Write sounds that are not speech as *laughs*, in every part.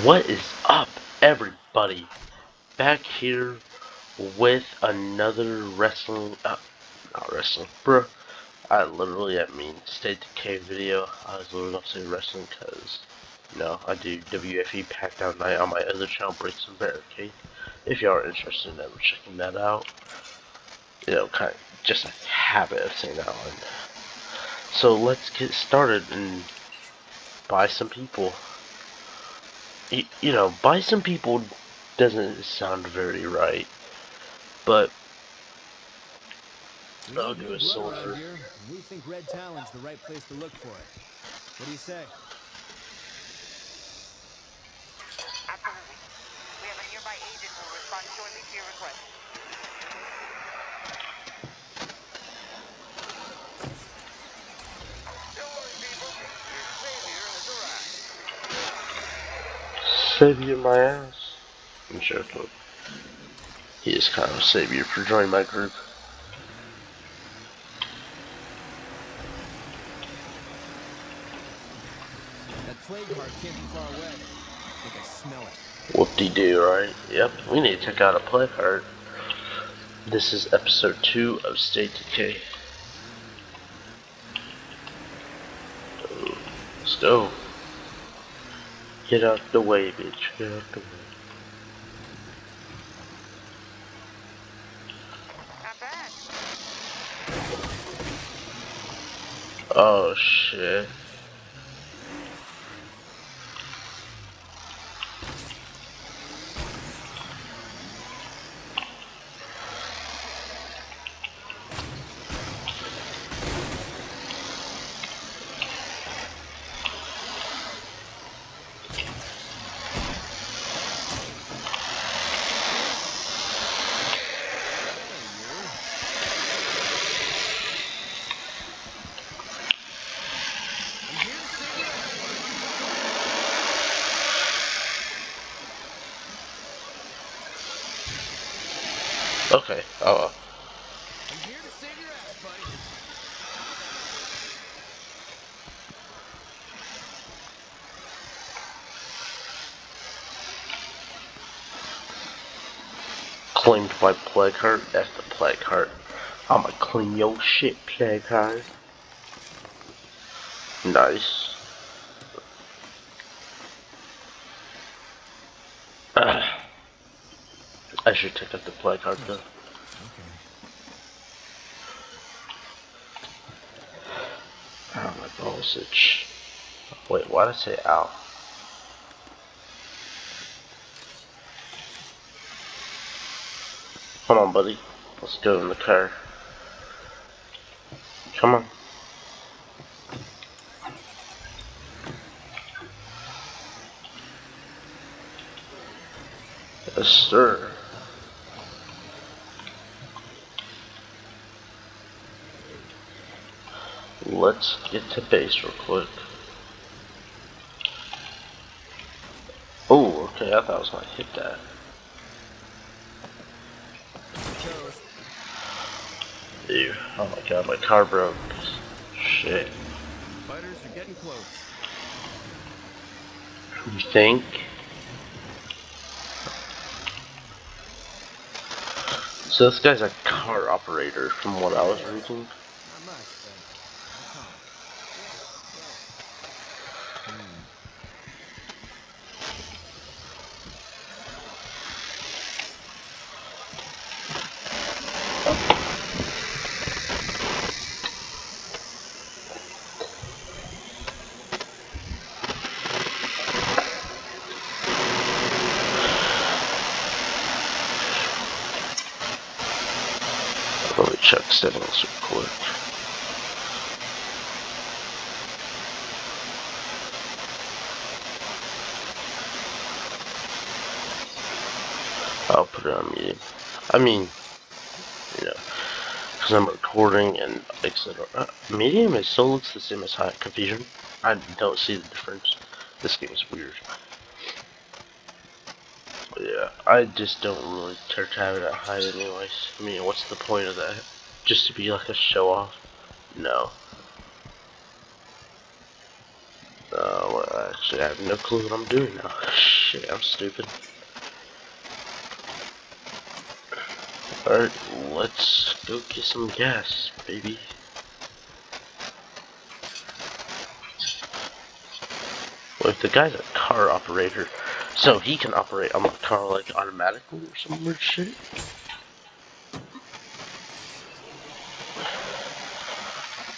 What is up, everybody? Back here with another wrestling, uh, not wrestling, bro. I literally, I mean, State Decay video. I was literally gonna say wrestling because, you know, I do WFE Packdown Night on my other channel, Breaks and Barricade. If y'all are interested in ever checking that out, you know, kind of just a habit of saying that one. So let's get started and buy some people you, you know, buy some people doesn't sound very right, but I'll do a soldier. We think Red Talon's the right place to look for it. What do you say? Absolutely. We have a nearby agent who will respond shortly to your request. Savior my ass. I'm joking. He is kind of a savior for joining my group. That plague heart can't be far away. I think I smell it. Whoop-de-doo, right? Yep, we need to check out a plague heart. This is episode 2 of State Decay. Oh, let's go. Get out the way, bitch. Get out the way. Oh shit. Okay. Oh. Buddy. Claimed by Plague Heart. That's the Plague Heart. I'ma clean your shit, Plague Heart. Nice. I should take out the plague heart though. Okay. Oh, my balls itch. Wait, why did I say ow? Come on, buddy. Let's go in the car. Come on. Yes, sir. Let's get to base real quick. Oh, okay, I thought I was gonna hit that. Ew. Oh my god, my car broke. Shit. Fighters are getting close. You think? So this guy's a car operator from what I was reading. Not much, but that's all. Hmm. Let real quick. I'll put it on mute. I mean, you know, because I'm recording and etc. Uh, medium, it still looks the same as high. Confusion? I don't see the difference. This game is weird. But yeah, I just don't really care to have it at high anyways. I mean, what's the point of that? Just to be like a show off? No. Uh, what, actually, I have no clue what I'm doing now. *laughs* Shit, I'm stupid. Alright, let's go get some gas, baby. Well, if the guy's a car operator, so he can operate on car like automatically or some weird shit.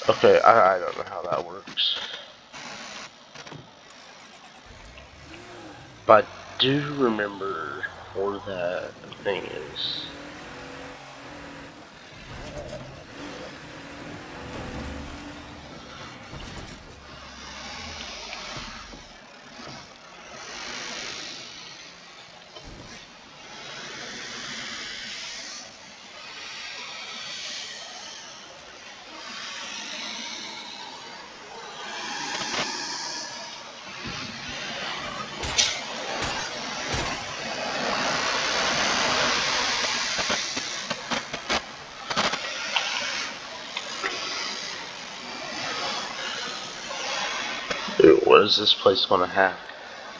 Okay, I, I don't know how that works. But do remember where that thing is. Is this place gonna have?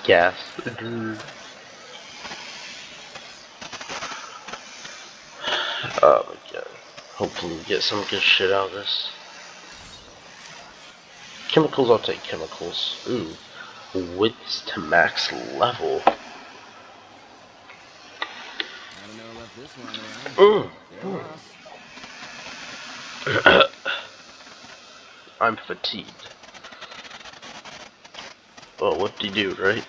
Gas. Mm-hmm. oh my god. Hopefully we get some good shit out of this. Chemicals, I'll take chemicals. Ooh. Widths to max level. I don't know left *coughs* this one around. Mm. They're lost. I'm fatigued. Well, what do you do, right?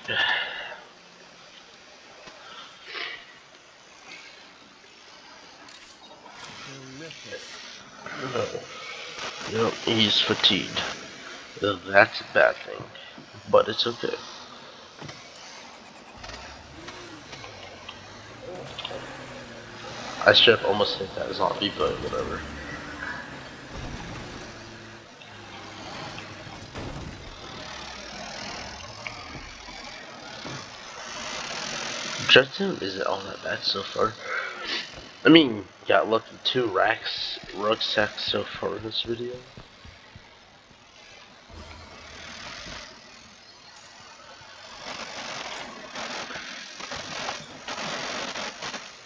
Yep, he's fatigued. That's a bad thing, but it's okay. I should have almost hit that zombie, but whatever. Judson isn't all that bad so far. I mean, got lucky two racks, rucksacks so far in this video.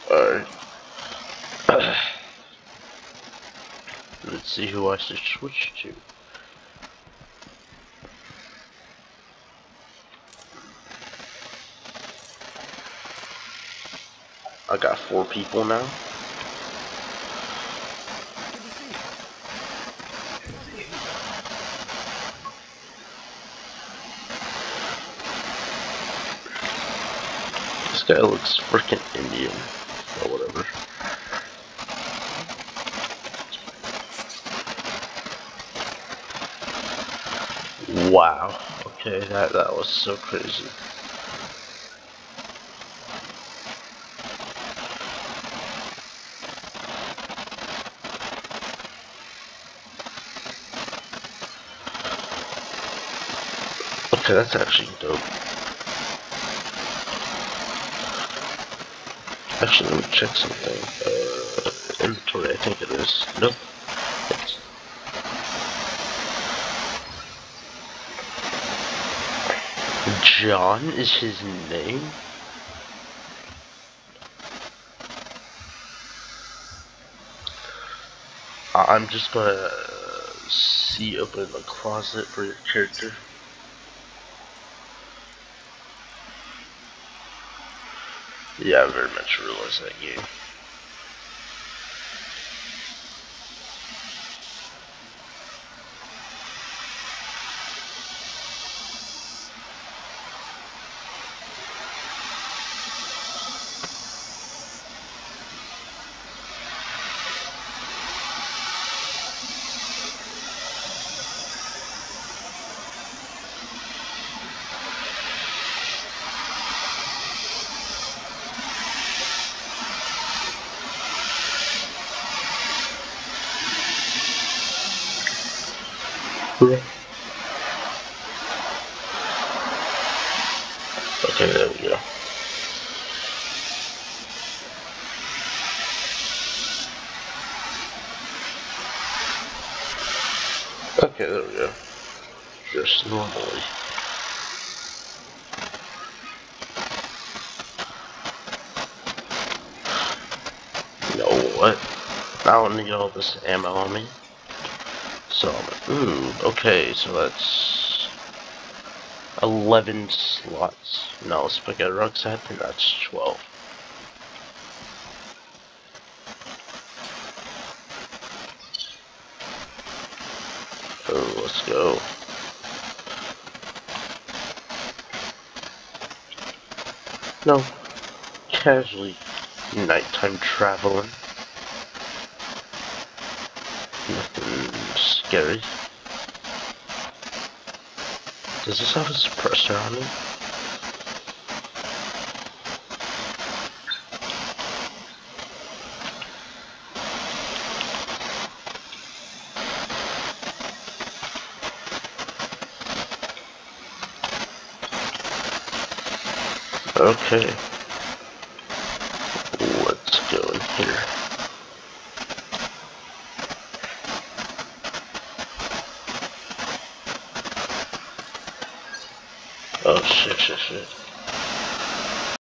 Alright. *sighs* Let's see who I should switch to. I got four people now. This guy looks freaking Indian. Or whatever. Wow. Okay, that that was so crazy. That's actually dope. Actually, let me check something. Uh, inventory, I think it is. Nope. It's- John is his name? I'm just gonna see open the closet for your character. Yeah, I very much realize that game. Okay, there we go. Okay, there we go. Just normally. You know what? I don't need all this ammo on me. So, ooh, okay, so that's 11 slots. No, spaghetti rucksack, and that's 12. Oh, let's go. No, casually nighttime traveling. Scary. Does this have a suppressor on it? Okay.